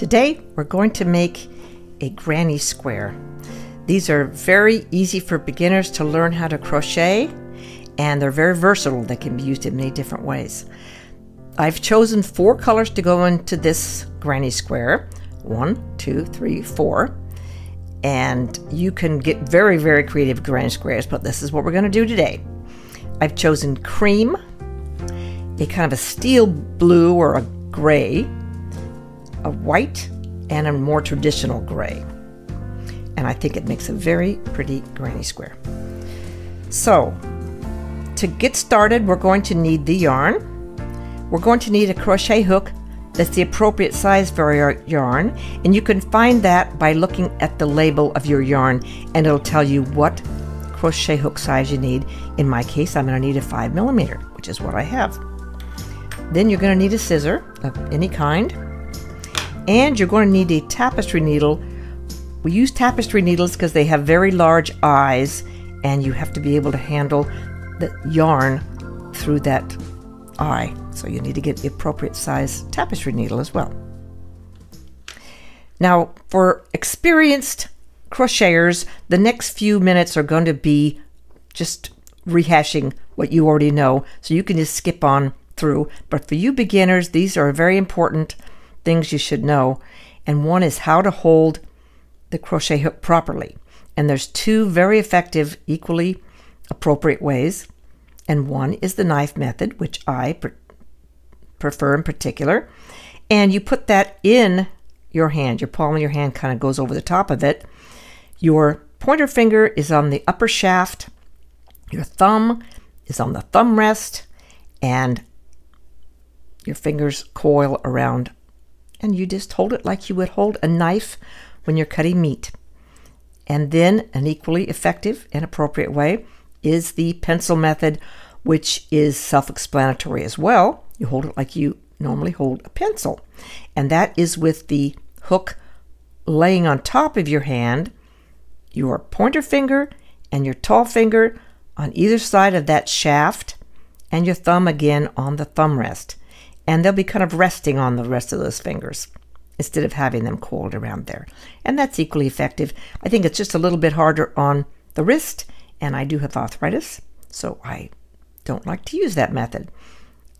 Today we're going to make a granny square. These are very easy for beginners to learn how to crochet and they're very versatile. They can be used in many different ways. I've chosen four colors to go into this granny square. One, two, three, four. And you can get very, very creative granny squares, but this is what we're going to do today. I've chosen cream, a kind of a steel blue or a gray, a white, and a more traditional gray. And I think it makes a very pretty granny square. So, to get started, we're going to need the yarn. We're going to need a crochet hook that's the appropriate size for your yarn, and you can find that by looking at the label of your yarn, and it'll tell you what crochet hook size you need. In my case, I'm going to need a 5 millimeter, which is what I have. Then you're going to need a scissor of any kind, and you're going to need a tapestry needle. We use tapestry needles because they have very large eyes, and you have to be able to handle the yarn through that eye. So you need to get the appropriate size tapestry needle as well. Now, for experienced crocheters, the next few minutes are going to be just rehashing what you already know, so you can just skip on through. But for you beginners, these are very important things you should know. And one is how to hold the crochet hook properly. And there's two very effective, equally appropriate ways. And one is the knife method, which I pre prefer in particular. And you put that in your hand. Your palm of your hand kind of goes over the top of it. Your pointer finger is on the upper shaft. Your thumb is on the thumb rest. And your fingers coil around. And you just hold it like you would hold a knife when you're cutting meat. And then, an equally effective and appropriate way is the pencil method, which is self explanatory as well. You hold it like you normally hold a pencil, and that is with the hook laying on top of your hand, your pointer finger and your tall finger on either side of that shaft, and your thumb again on the thumb rest. And they'll be kind of resting on the rest of those fingers instead of having them coiled around there. And that's equally effective. I think it's just a little bit harder on the wrist and I do have arthritis, so I don't like to use that method.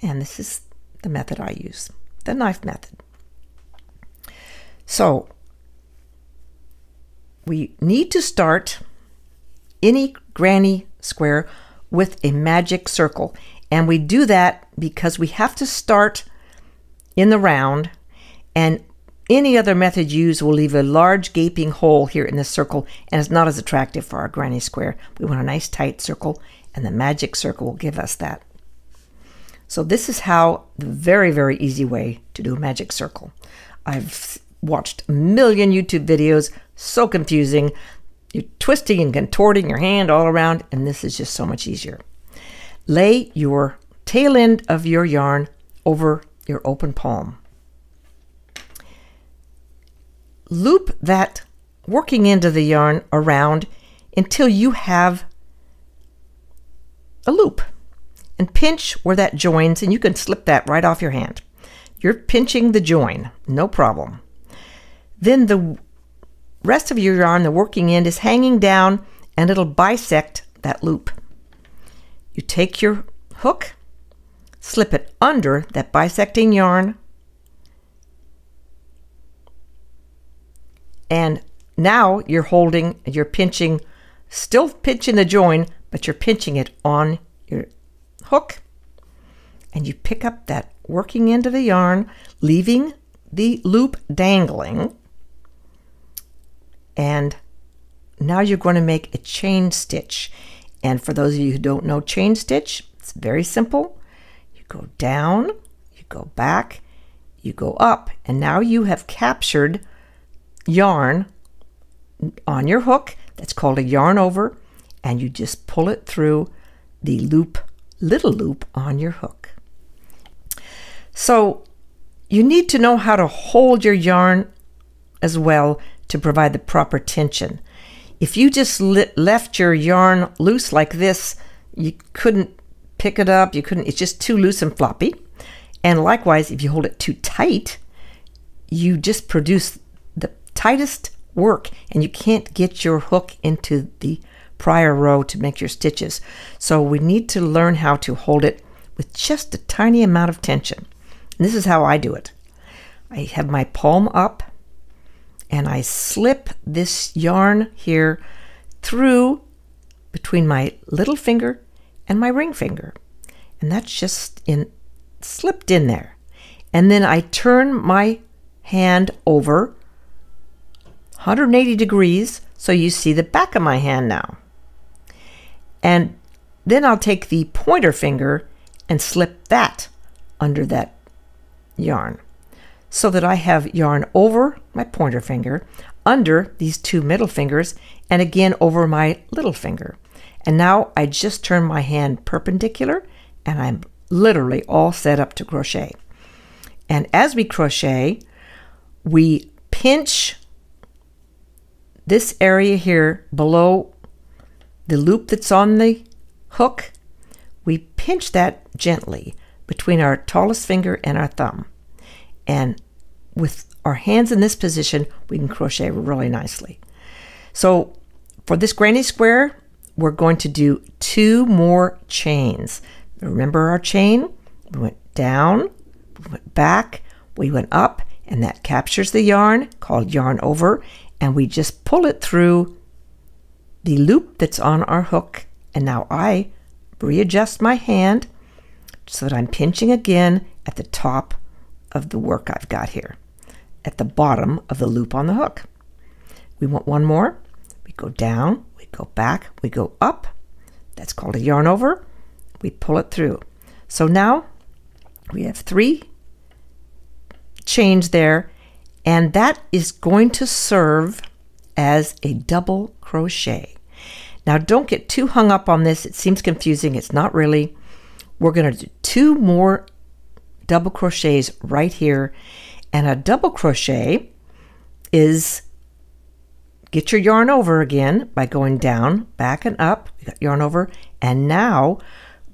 And this is the method I use, the knife method. So we need to start any granny square with a magic circle. And we do that because we have to start in the round and any other method used will leave a large gaping hole here in the circle and it's not as attractive for our granny square. We want a nice tight circle and the magic circle will give us that. So this is how the very, very easy way to do a magic circle. I've watched a million YouTube videos, so confusing. You're twisting and contorting your hand all around and this is just so much easier. Lay your tail end of your yarn over your open palm. loop that working end of the yarn around until you have a loop and pinch where that joins and you can slip that right off your hand. You're pinching the join, no problem. Then the rest of your yarn, the working end, is hanging down and it'll bisect that loop. You take your hook, slip it under that bisecting yarn, And now you're holding, you're pinching, still pinching the join, but you're pinching it on your hook. And you pick up that working end of the yarn, leaving the loop dangling. And now you're going to make a chain stitch. And for those of you who don't know chain stitch, it's very simple. You go down, you go back, you go up, and now you have captured yarn on your hook that's called a yarn over and you just pull it through the loop little loop on your hook. So you need to know how to hold your yarn as well to provide the proper tension. If you just left your yarn loose like this, you couldn't pick it up, you couldn't, it's just too loose and floppy. And likewise, if you hold it too tight, you just produce the tightest work and you can't get your hook into the prior row to make your stitches. So we need to learn how to hold it with just a tiny amount of tension. And this is how I do it. I have my palm up and I slip this yarn here through between my little finger and my ring finger. And that's just in slipped in there. And then I turn my hand over 180 degrees so you see the back of my hand now. And then I'll take the pointer finger and slip that under that yarn so that I have yarn over my pointer finger, under these two middle fingers, and again over my little finger. And now I just turn my hand perpendicular and I'm literally all set up to crochet. And as we crochet, we pinch this area here below the loop that's on the hook. We pinch that gently between our tallest finger and our thumb. And with our hands in this position, we can crochet really nicely. So for this granny square, we're going to do two more chains. Remember our chain? We went down, we went back, we went up, and that captures the yarn called yarn over, and we just pull it through the loop that's on our hook. And now I readjust my hand so that I'm pinching again at the top of the work I've got here, at the bottom of the loop on the hook. We want one more. We go down, we go back, we go up. That's called a yarn over. We pull it through. So now we have three chains there, and that is going to serve as a double crochet. Now, don't get too hung up on this. It seems confusing. It's not really. We're going to do two more double crochets right here. And a double crochet is get your yarn over again by going down, back and up. Yarn over. And now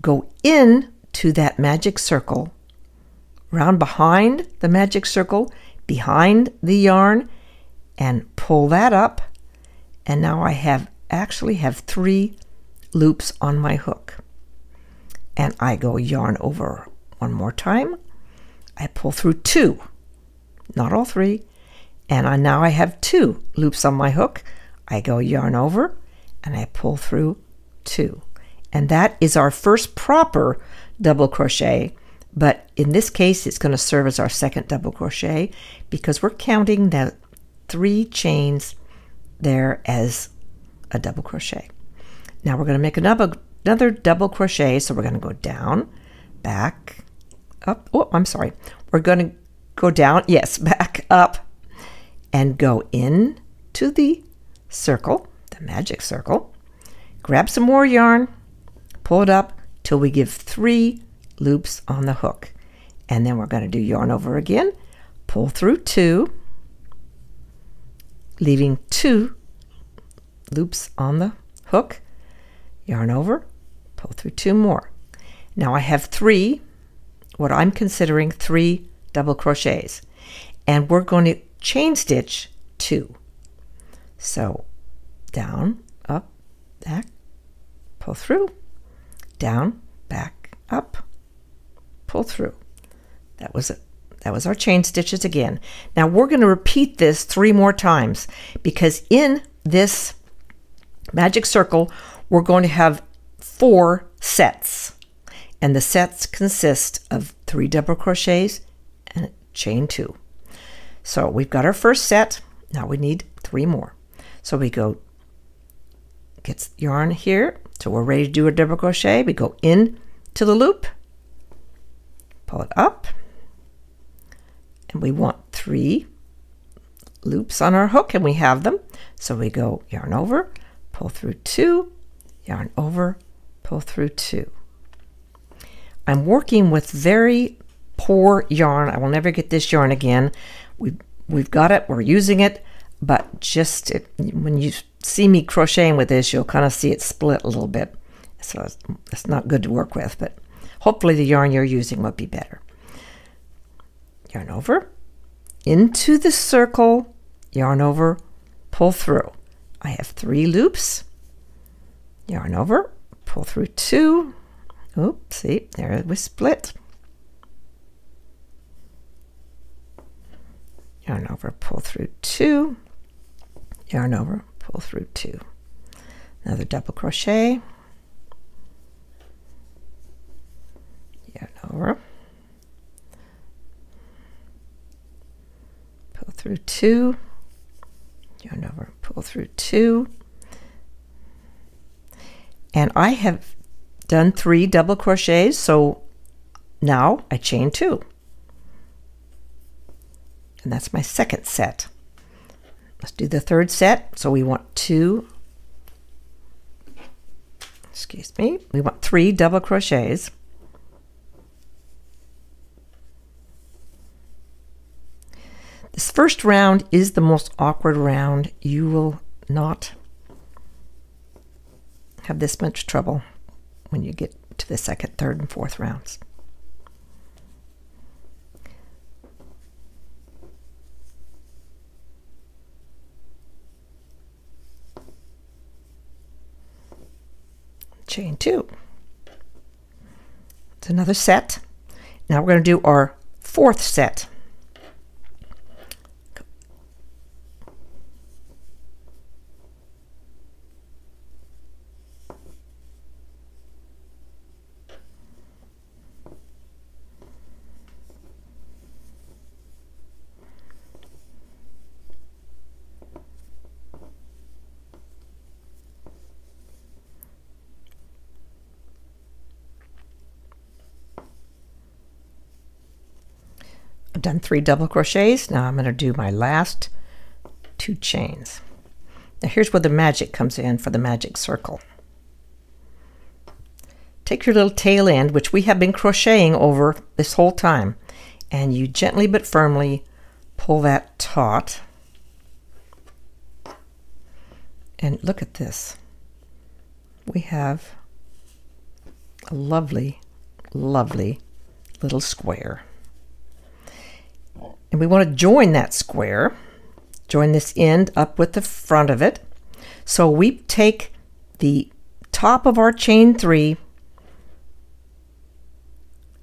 go in to that magic circle, round behind the magic circle, behind the yarn, and pull that up. And now I have actually have three loops on my hook. And I go yarn over one more time I pull through two, not all three, and I now I have two loops on my hook. I go yarn over and I pull through two. And that is our first proper double crochet, but in this case it's going to serve as our second double crochet because we're counting the three chains there as a double crochet. Now we're going to make another another double crochet, so we're going to go down, back, up. Oh, I'm sorry. We're going to go down, yes, back up and go in to the circle, the magic circle. Grab some more yarn, pull it up till we give three loops on the hook. And then we're going to do yarn over again, pull through two, leaving two loops on the hook, yarn over, pull through two more. Now I have three what I'm considering three double crochets. And we're going to chain stitch two. So down, up, back, pull through, down, back, up, pull through. That was it. That was our chain stitches again. Now we're going to repeat this three more times because in this magic circle, we're going to have four sets and the sets consist of three double crochets and chain two. So we've got our first set. Now we need three more. So we go get yarn here. So we're ready to do a double crochet. We go in to the loop, pull it up, and we want three loops on our hook, and we have them. So we go yarn over, pull through two, yarn over, pull through two. I'm working with very poor yarn. I will never get this yarn again. We've, we've got it, we're using it, but just it, when you see me crocheting with this, you'll kind of see it split a little bit. So it's, it's not good to work with, but hopefully the yarn you're using will be better. Yarn over, into the circle, yarn over, pull through. I have three loops, yarn over, pull through two. Oops, see, there it was split. Yarn over, pull through two, yarn over, pull through two. Another double crochet, yarn over, pull through two, yarn over, pull through two. And I have done three double crochets, so now I chain two. And that's my second set. Let's do the third set. So we want two, excuse me, we want three double crochets. This first round is the most awkward round. You will not have this much trouble when you get to the second, third, and fourth rounds. Chain two. It's another set. Now we're going to do our fourth set. I've done three double crochets. Now I'm going to do my last two chains. Now here's where the magic comes in for the magic circle. Take your little tail end, which we have been crocheting over this whole time, and you gently but firmly pull that taut. And look at this. We have a lovely, lovely little square. And we want to join that square, join this end up with the front of it. So we take the top of our chain three,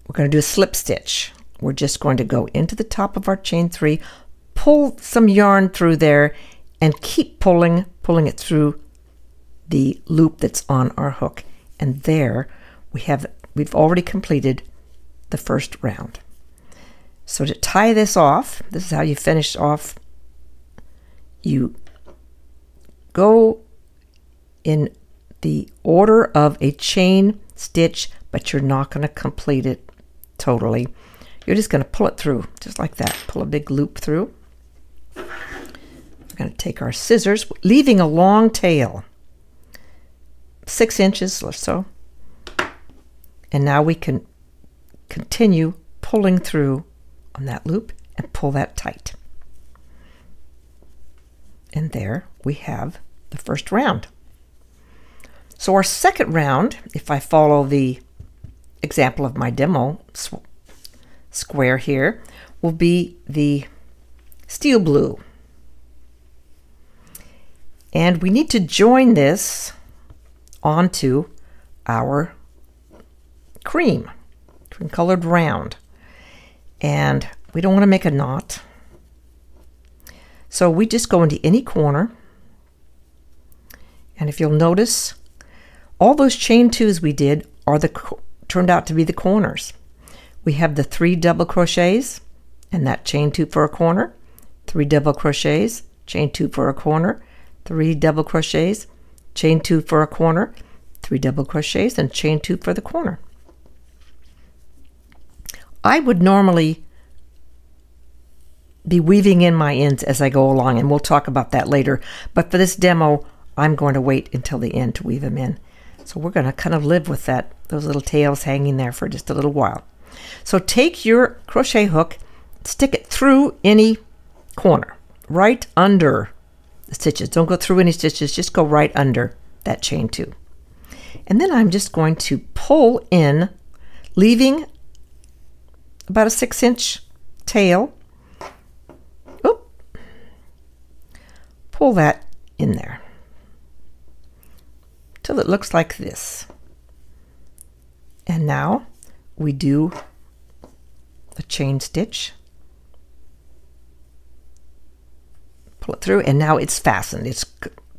we're going to do a slip stitch. We're just going to go into the top of our chain three, pull some yarn through there, and keep pulling, pulling it through the loop that's on our hook. And there we have, we've already completed the first round. So to tie this off, this is how you finish off. You go in the order of a chain stitch, but you're not going to complete it totally. You're just going to pull it through, just like that. Pull a big loop through. We're going to take our scissors, leaving a long tail, six inches or so. And now we can continue pulling through on that loop and pull that tight. And there we have the first round. So our second round, if I follow the example of my demo square here, will be the steel blue. And we need to join this onto our cream, cream colored round and we don't want to make a knot. So we just go into any corner. And if you'll notice, all those chain twos we did are the turned out to be the corners. We have the three double crochets and that chain two for a corner, three double crochets, chain two for a corner, three double crochets, chain two for a corner, three double crochets, and chain two for the corner. I would normally be weaving in my ends as I go along, and we'll talk about that later. But for this demo, I'm going to wait until the end to weave them in. So we're going to kind of live with that, those little tails hanging there for just a little while. So take your crochet hook, stick it through any corner, right under the stitches. Don't go through any stitches, just go right under that chain two. And then I'm just going to pull in, leaving about a six inch tail Oop. pull that in there till it looks like this. And now we do a chain stitch. Pull it through and now it's fastened. It's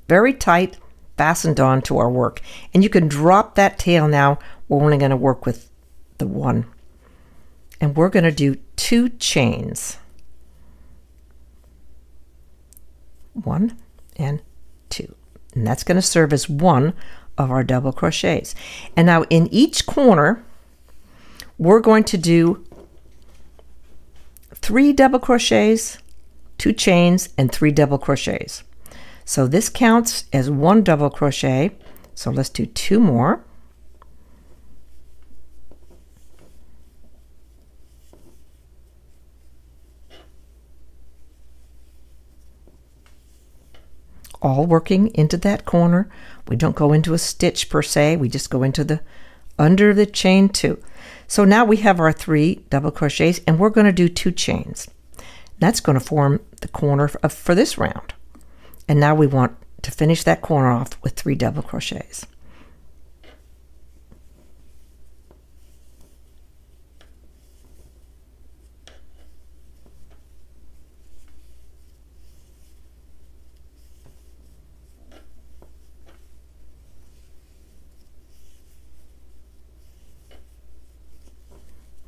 very tight, fastened on to our work. And you can drop that tail now. We're only going to work with the one. And we're going to do two chains. One and two. And that's going to serve as one of our double crochets. And now in each corner, we're going to do three double crochets, two chains, and three double crochets. So this counts as one double crochet. So let's do two more. All working into that corner. We don't go into a stitch per se, we just go into the under the chain two. So now we have our three double crochets and we're going to do two chains. That's going to form the corner for this round. And now we want to finish that corner off with three double crochets.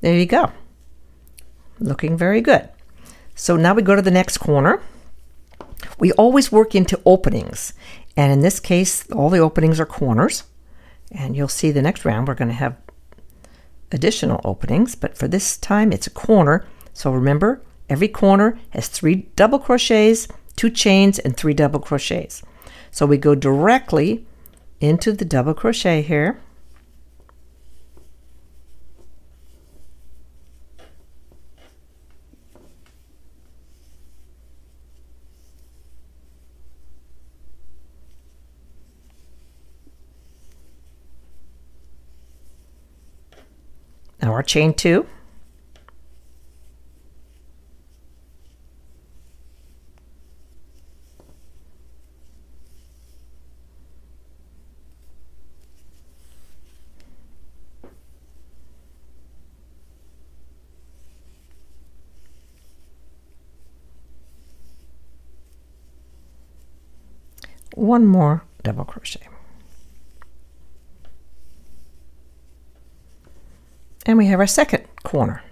There you go. Looking very good. So now we go to the next corner. We always work into openings. And in this case, all the openings are corners. And you'll see the next round we're going to have additional openings. But for this time, it's a corner. So remember, every corner has three double crochets, two chains, and three double crochets. So we go directly into the double crochet here. Chain two. One more double crochet. And we have our second corner.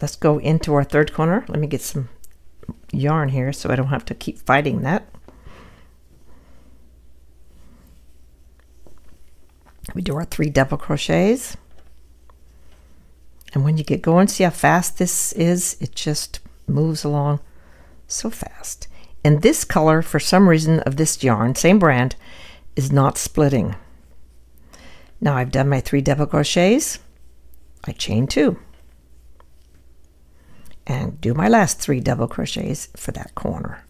Let's go into our third corner. Let me get some yarn here so I don't have to keep fighting that. We do our three double crochets. And when you get going, see how fast this is? It just moves along so fast. And this color, for some reason of this yarn, same brand, is not splitting. Now I've done my three double crochets. I chain two and do my last three double crochets for that corner.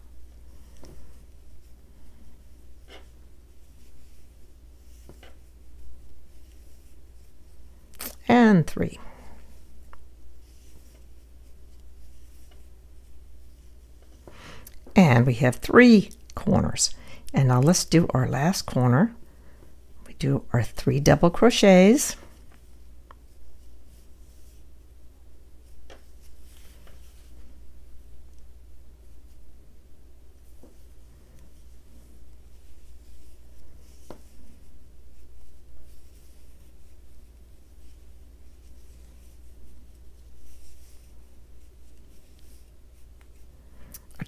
And three. And we have three corners. And now let's do our last corner. We do our three double crochets.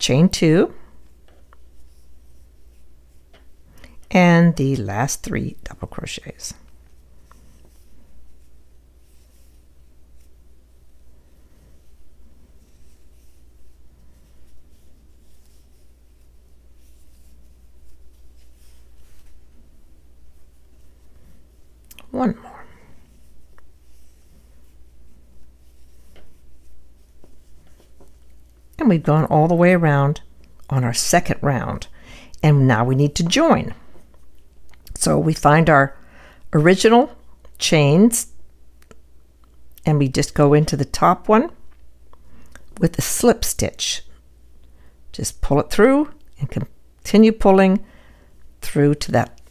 Chain two, and the last three double crochets. One more. And we've gone all the way around on our second round. And now we need to join. So we find our original chains and we just go into the top one with a slip stitch. Just pull it through and continue pulling through to that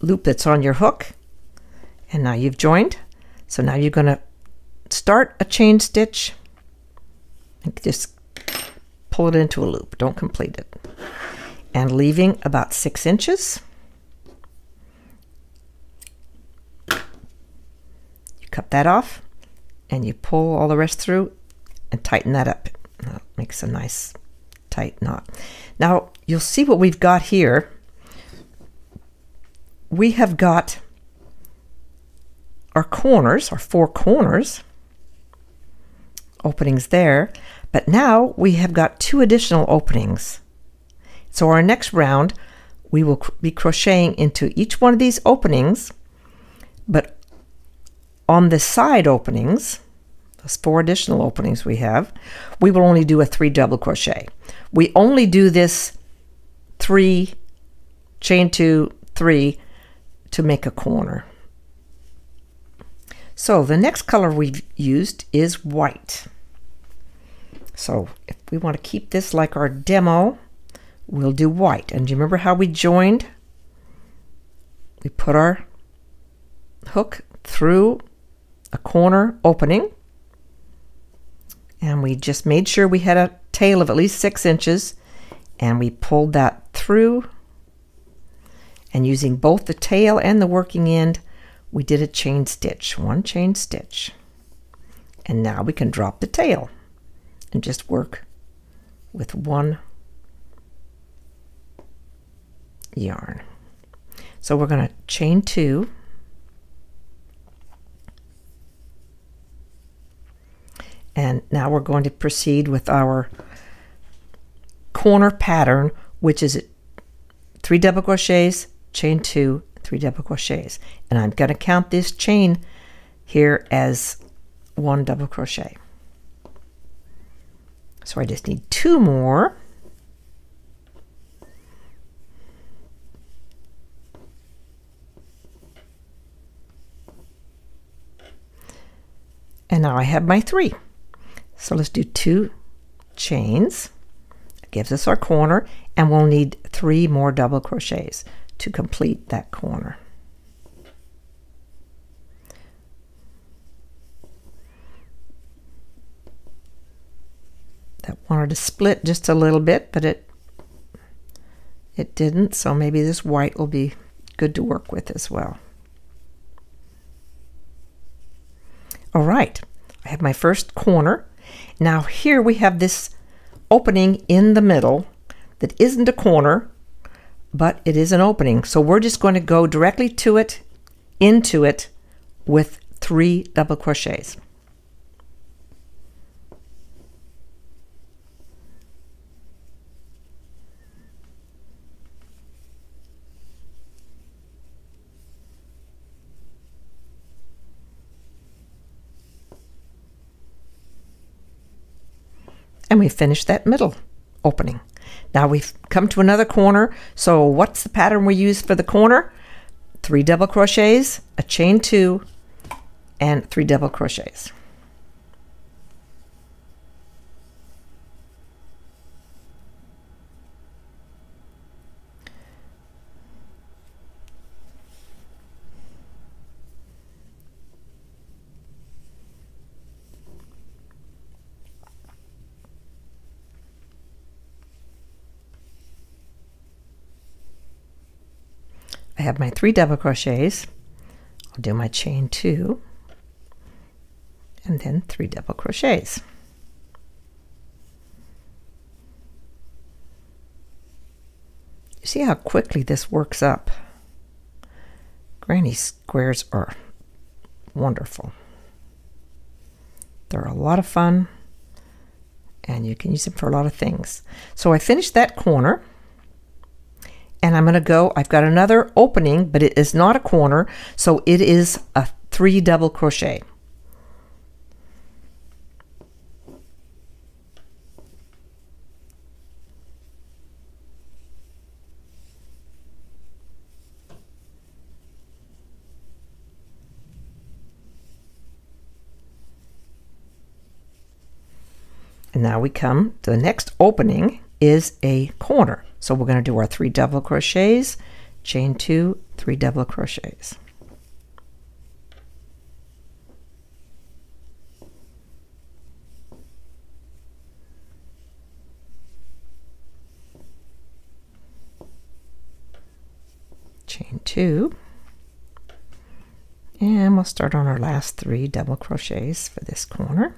loop that's on your hook. And now you've joined. So now you're going to start a chain stitch just pull it into a loop. Don't complete it. And leaving about six inches. You cut that off and you pull all the rest through and tighten that up. That makes a nice tight knot. Now you'll see what we've got here. We have got our corners, our four corners, openings there, but now we have got two additional openings. So our next round, we will be crocheting into each one of these openings, but on the side openings, those four additional openings we have, we will only do a three double crochet. We only do this three, chain two, three to make a corner. So the next color we've used is white. So if we want to keep this like our demo, we'll do white. And do you remember how we joined? We put our hook through a corner opening. And we just made sure we had a tail of at least six inches. And we pulled that through. And using both the tail and the working end we did a chain stitch one chain stitch. And now we can drop the tail and just work with one yarn so we're going to chain two And now we're going to proceed with our corner pattern, which is three double crochets, chain two, three double crochets. And I'm going to count this chain here as one double crochet. So I just need two more. And now I have my three. So let's do two chains. It gives us our corner and we'll need three more double crochets to complete that corner. Wanted to split just a little bit, but it it didn't, so maybe this white will be good to work with as well. All right, I have my first corner now here we have this opening in the middle that isn't a corner, but it is an opening. So we're just going to go directly to it, into it, with three double crochets. And we finish that middle opening. Now we've come to another corner. So what's the pattern we use for the corner? Three double crochets, a chain two, and three double crochets. Have my three double crochets. I'll do my chain two and then three double crochets. You see how quickly this works up. Granny squares are wonderful. They're a lot of fun and you can use them for a lot of things. So I finished that corner and I'm going to go, I've got another opening, but it is not a corner, so it is a three double crochet. And now we come to the next opening is a corner. So we're going to do our three double crochets, chain two, three double crochets. chain two. And we'll start on our last three double crochets for this corner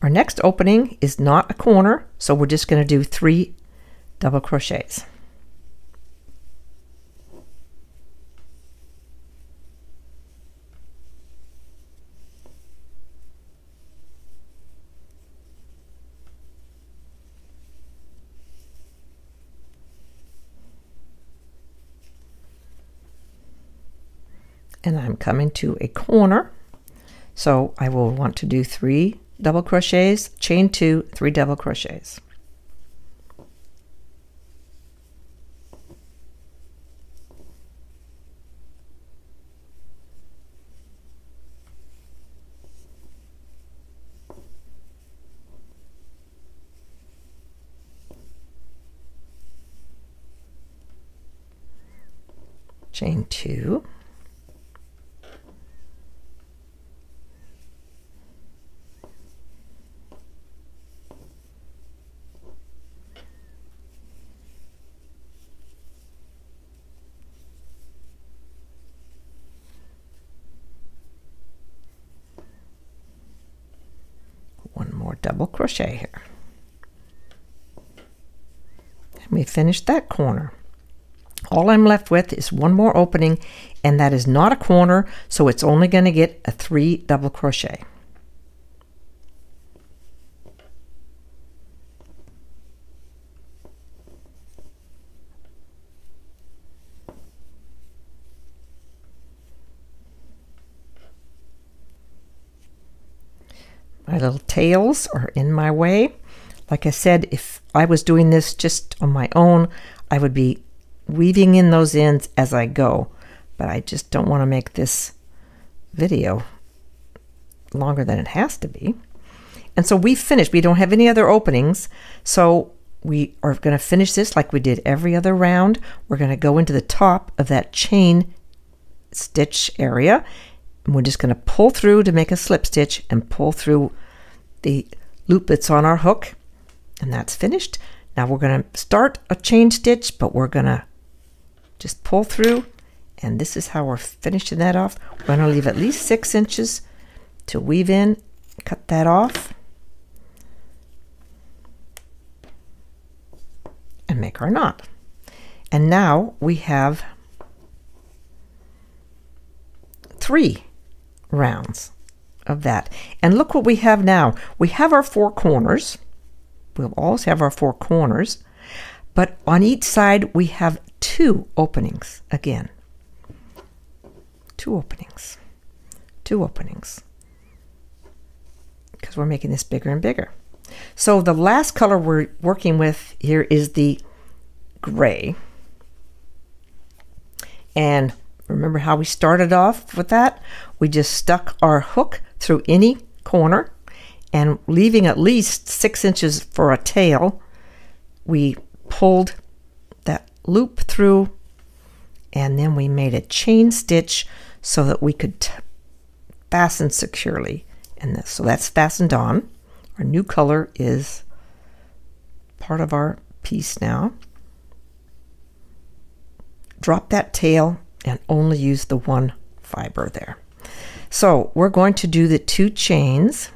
Our next opening is not a corner, so we're just going to do three double crochets. and I'm coming to a corner so I will want to do three double crochets chain two three double crochets chain two one more double crochet here. And we finish that corner. All I'm left with is one more opening and that is not a corner so it's only going to get a three double crochet. My little tails are in my way. Like I said, if I was doing this just on my own, I would be weaving in those ends as I go. But I just don't want to make this video longer than it has to be. And so we finished. We don't have any other openings. So we are going to finish this like we did every other round. We're going to go into the top of that chain stitch area and we're just going to pull through to make a slip stitch and pull through the loop that's on our hook and that's finished. Now we're going to start a chain stitch, but we're going to just pull through and this is how we're finishing that off. We're going to leave at least six inches to weave in, cut that off and make our knot. And now we have three rounds of that. And look what we have now. We have our four corners. We'll always have our four corners. But on each side, we have two openings again. Two openings. Two openings. Because we're making this bigger and bigger. So the last color we're working with here is the gray. And remember how we started off with that? we just stuck our hook through any corner and leaving at least six inches for a tail, we pulled that loop through and then we made a chain stitch so that we could fasten securely in this. So that's fastened on. Our new color is part of our piece now. Drop that tail and only use the one fiber there. So we're going to do the two chains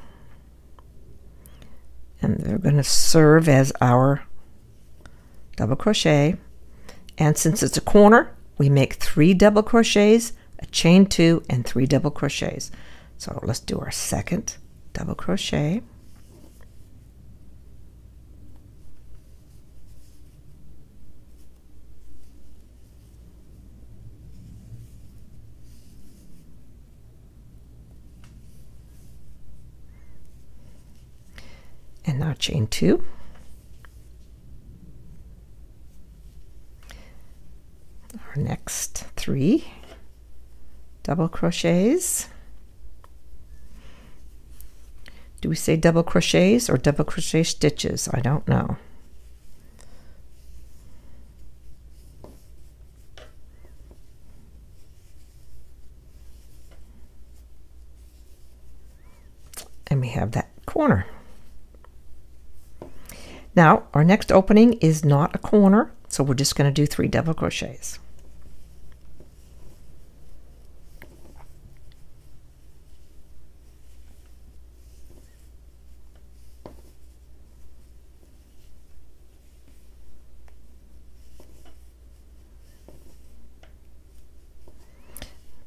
and they're going to serve as our double crochet. And since it's a corner, we make three double crochets, a chain two, and three double crochets. So let's do our second double crochet. And now chain two. Our next three double crochets. Do we say double crochets or double crochet stitches? I don't know. And we have that corner. Now, our next opening is not a corner, so we're just going to do three double crochets.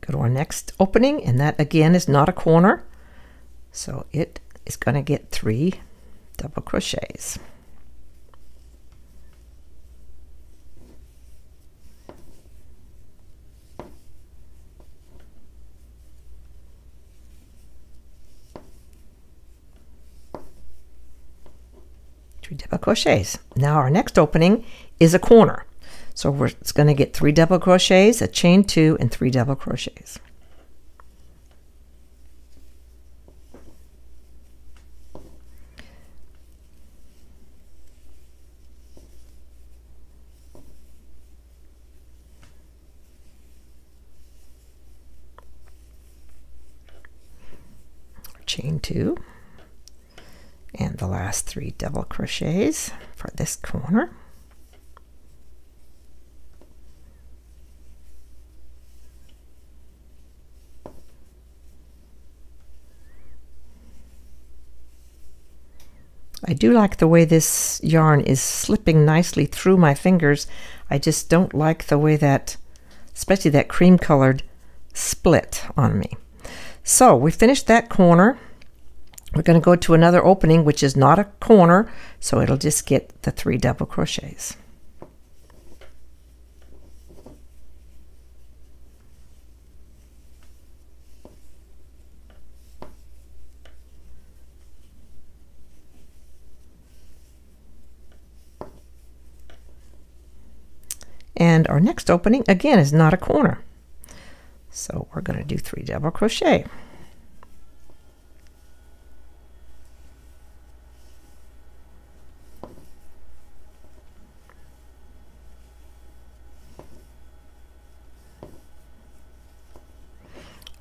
Go to our next opening, and that again is not a corner. So it is going to get three double crochets. Three double crochets. Now our next opening is a corner. So we're, going to get three double crochets, a chain two, and three double crochets. chain two and the last three double crochets for this corner I do like the way this yarn is slipping nicely through my fingers. I just don't like the way that, especially that cream colored split on me. So we finished that corner. We're going to go to another opening, which is not a corner, so it'll just get the three double crochets. And our next opening, again, is not a corner. So we're going to do three double crochet.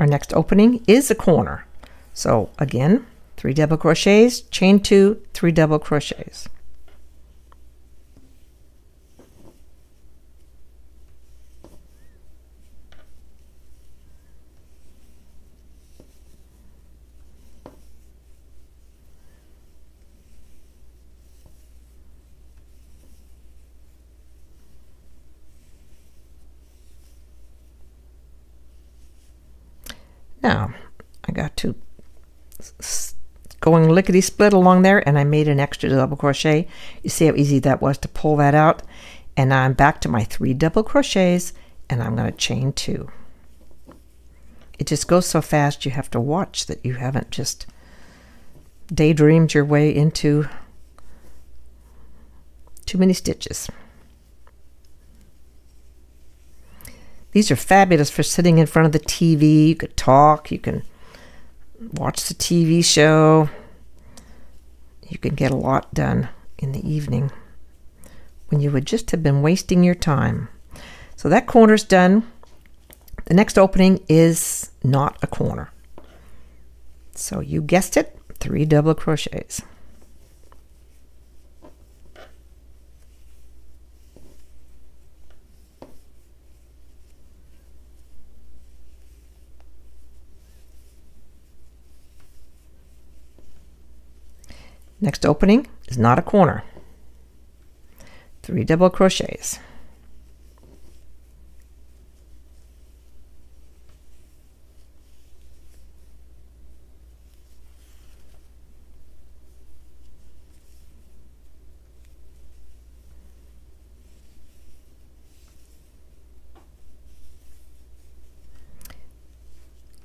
Our next opening is a corner. So again, three double crochets, chain two, three double crochets. Now, I got to going split along there and I made an extra double crochet. You see how easy that was to pull that out? And now I'm back to my three double crochets and I'm going to chain two. It just goes so fast you have to watch that you haven't just daydreamed your way into too many stitches. These are fabulous for sitting in front of the TV. You could talk, you can watch the TV show. You can get a lot done in the evening when you would just have been wasting your time. So that corner's done. The next opening is not a corner. So you guessed it, three double crochets. Next opening is not a corner. Three double crochets.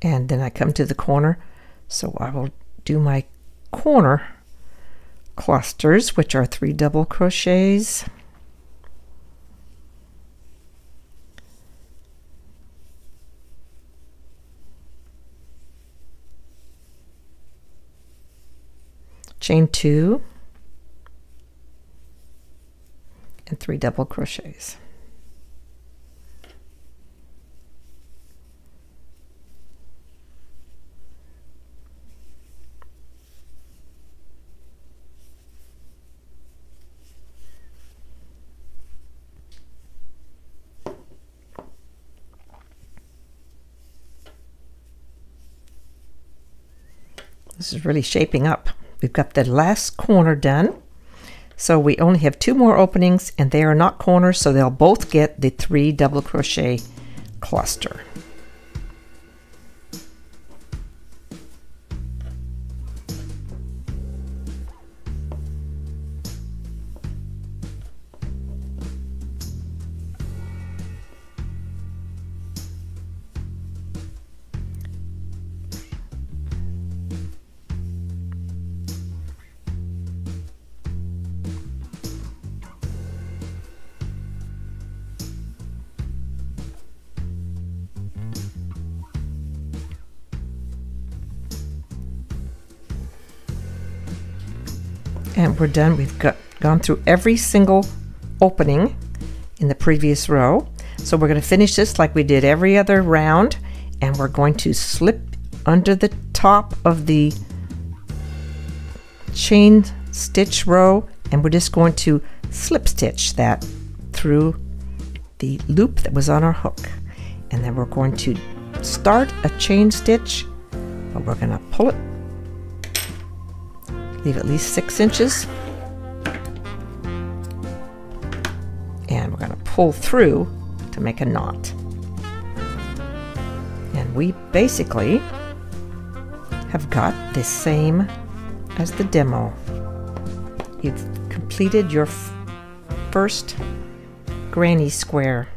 and then I come to the corner so I will do my corner clusters, which are three double crochets. chain two and three double crochets. This is really shaping up. We've got the last corner done. So we only have two more openings and they are not corners, so they'll both get the three double crochet cluster. And we're done. We've got gone through every single opening in the previous row. So we're going to finish this like we did every other round and we're going to slip under the top of the chain stitch row and we're just going to slip stitch that through the loop that was on our hook and then we're going to start a chain stitch but we're going to pull it leave at least six inches. And we're going to pull through to make a knot. And we basically have got the same as the demo. You've completed your first granny square